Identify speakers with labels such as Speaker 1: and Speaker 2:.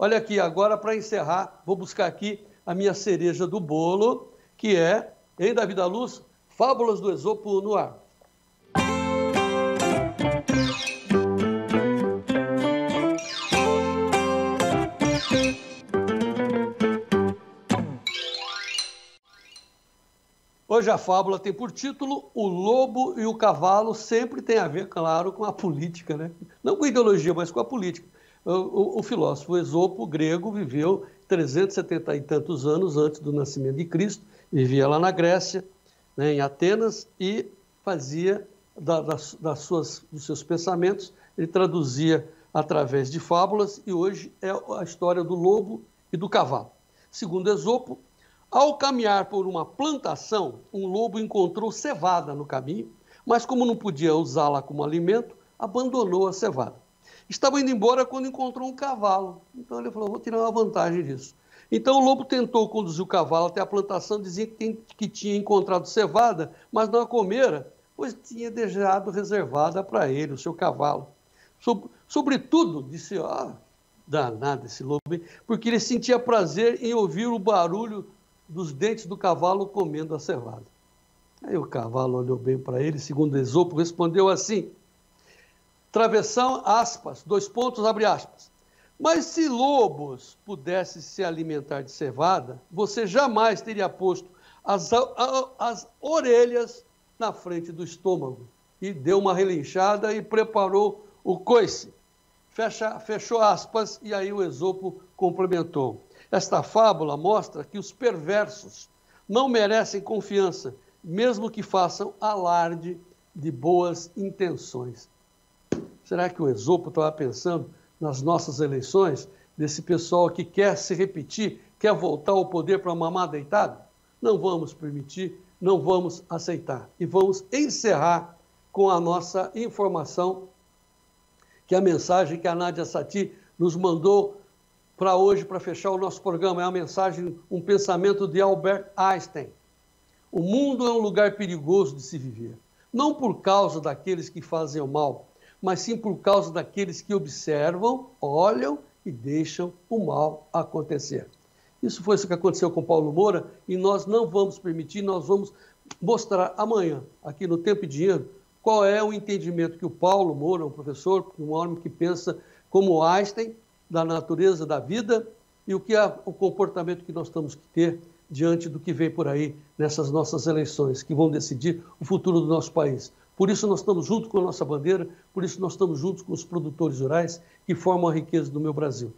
Speaker 1: Olha aqui, agora para encerrar, vou buscar aqui a minha cereja do bolo, que é, em Davi da Luz, Fábulas do Esopo no ar. Hoje a fábula tem por título O Lobo e o Cavalo sempre tem a ver, claro, com a política, né? Não com a ideologia, mas com a política. O, o, filósofo Esopo, grego, viveu 370 e tantos anos antes do nascimento de Cristo, vivia lá na Grécia, né, em Atenas, e fazia da, das, das suas, dos seus pensamentos, ele traduzia através de fábulas, e hoje é a história do lobo e do cavalo. Segundo Esopo, ao caminhar por uma plantação, um lobo encontrou cevada no caminho, mas como não podia usá-la como alimento, abandonou a cevada. Estava indo embora quando encontrou um cavalo. Então ele falou: vou tirar uma vantagem disso. Então o lobo tentou conduzir o cavalo até a plantação, dizia que tinha encontrado cevada, mas não a comera, pois tinha deixado reservada para ele, o seu cavalo. Sobretudo, disse: ah, danado esse lobo, porque ele sentia prazer em ouvir o barulho dos dentes do cavalo comendo a cevada. Aí o cavalo olhou bem para ele, segundo Esopo, respondeu assim: travessão, aspas, dois pontos, abre aspas. Mas se lobos pudessem se alimentar de cevada, você jamais teria posto as, as orelhas na frente do estômago. E deu uma relinchada e preparou o coice. Fecha, fechou aspas, e aí o Esopo complementou. Esta fábula mostra que os perversos não merecem confiança, mesmo que façam alarde de boas intenções. Será que o Esopo estava pensando nas nossas eleições, desse pessoal que quer se repetir, quer voltar ao poder para mamar deitado? Não vamos permitir, não vamos aceitar. E vamos encerrar com a nossa informação, que é a mensagem que a Nádia Sati nos mandou para hoje, para fechar o nosso programa, é a mensagem, um pensamento de Albert Einstein. O mundo é um lugar perigoso de se viver, não por causa daqueles que fazem o mal, mas sim por causa daqueles que observam, olham e deixam o mal acontecer. Isso foi isso que aconteceu com Paulo Moura e nós não vamos permitir, nós vamos mostrar amanhã, aqui no Tempo e Dinheiro, qual é o entendimento que o Paulo Moura, um professor, um homem que pensa como Einstein, da natureza da vida e o que é o comportamento que nós temos que ter diante do que vem por aí nessas nossas eleições, que vão decidir o futuro do nosso país. Por isso nós estamos juntos com a nossa bandeira, por isso nós estamos juntos com os produtores rurais que formam a riqueza do meu Brasil.